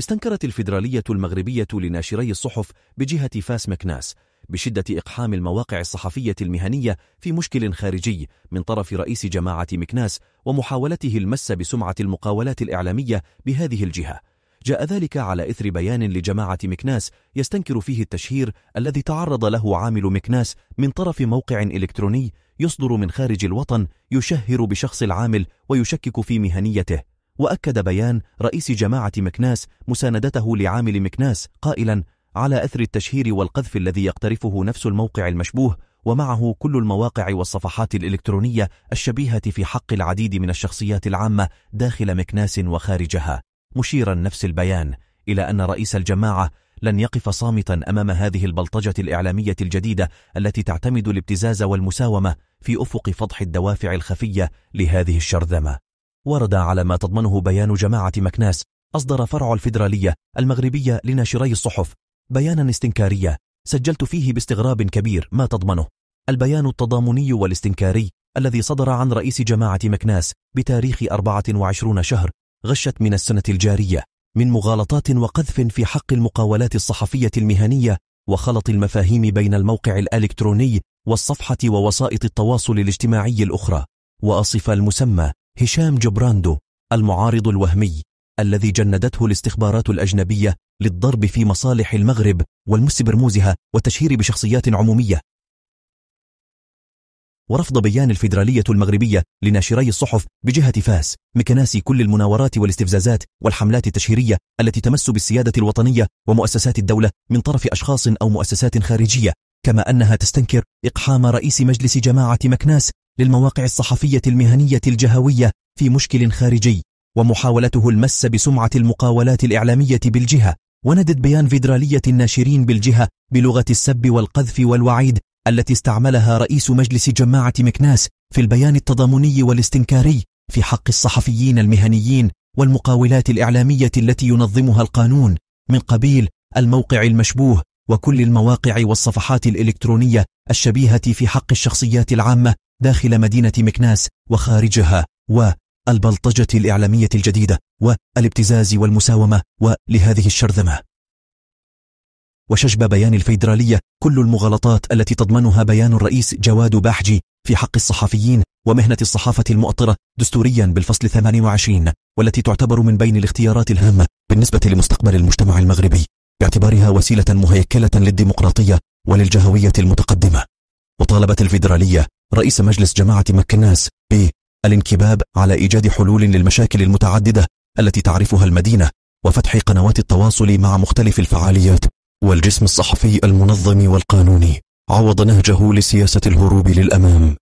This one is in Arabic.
استنكرت الفيدرالية المغربية لناشري الصحف بجهة فاس مكناس بشدة إقحام المواقع الصحفية المهنية في مشكل خارجي من طرف رئيس جماعة مكناس ومحاولته المس بسمعة المقاولات الإعلامية بهذه الجهة. جاء ذلك على إثر بيان لجماعة مكناس يستنكر فيه التشهير الذي تعرض له عامل مكناس من طرف موقع إلكتروني يصدر من خارج الوطن يشهر بشخص العامل ويشكك في مهنيته. وأكد بيان رئيس جماعة مكناس مساندته لعامل مكناس قائلا على أثر التشهير والقذف الذي يقترفه نفس الموقع المشبوه ومعه كل المواقع والصفحات الإلكترونية الشبيهة في حق العديد من الشخصيات العامة داخل مكناس وخارجها. مشيرا نفس البيان إلى أن رئيس الجماعة لن يقف صامتا أمام هذه البلطجة الإعلامية الجديدة التي تعتمد الابتزاز والمساومة في أفق فضح الدوافع الخفية لهذه الشرذمة. ورد على ما تضمنه بيان جماعة مكناس أصدر فرع الفيدرالية المغربية لناشري الصحف بيانا استنكاريا سجلت فيه باستغراب كبير ما تضمنه. البيان التضامني والاستنكاري الذي صدر عن رئيس جماعة مكناس بتاريخ 24 شهر غشت من السنة الجارية من مغالطات وقذف في حق المقاولات الصحفية المهنية وخلط المفاهيم بين الموقع الإلكتروني والصفحة ووسائط التواصل الاجتماعي الأخرى. وأصف المسمى هشام جبراندو المعارض الوهمي الذي جندته الاستخبارات الأجنبية للضرب في مصالح المغرب والمس برموزها والتشهير بشخصيات عمومية. ورفض بيان الفيدرالية المغربية لناشري الصحف بجهة فاس مكناسي كل المناورات والاستفزازات والحملات التشهيرية التي تمس بالسيادة الوطنية ومؤسسات الدولة من طرف أشخاص أو مؤسسات خارجية كما أنها تستنكر إقحام رئيس مجلس جماعة مكناس للمواقع الصحفية المهنية الجهوية في مشكل خارجي ومحاولته المس بسمعة المقاولات الإعلامية بالجهة وندت بيان فيدرالية الناشرين بالجهة بلغة السب والقذف والوعيد التي استعملها رئيس مجلس جماعة مكناس في البيان التضامني والاستنكاري في حق الصحفيين المهنيين والمقاولات الإعلامية التي ينظمها القانون من قبيل الموقع المشبوه وكل المواقع والصفحات الإلكترونية الشبيهة في حق الشخصيات العامة داخل مدينة مكناس وخارجها والبلطجة الإعلامية الجديدة والابتزاز والمساومة ولهذه الشرذمة. وشجب بيان الفيدرالية كل المغالطات التي تضمنها بيان الرئيس جواد باحجي في حق الصحفيين ومهنة الصحافة المؤطرة دستوريا بالفصل 28 والتي تعتبر من بين الاختيارات الهامة بالنسبة لمستقبل المجتمع المغربي باعتبارها وسيلة مهيكلة للديمقراطية وللجهوية المتقدمة. وطالبت الفيدرالية رئيس مجلس جماعة مكناس بالانكباب على إيجاد حلول للمشاكل المتعددة التي تعرفها المدينة وفتح قنوات التواصل مع مختلف الفعاليات. والجسم الصحفي المنظم والقانوني عوض نهجه لسياسة الهروب للأمام.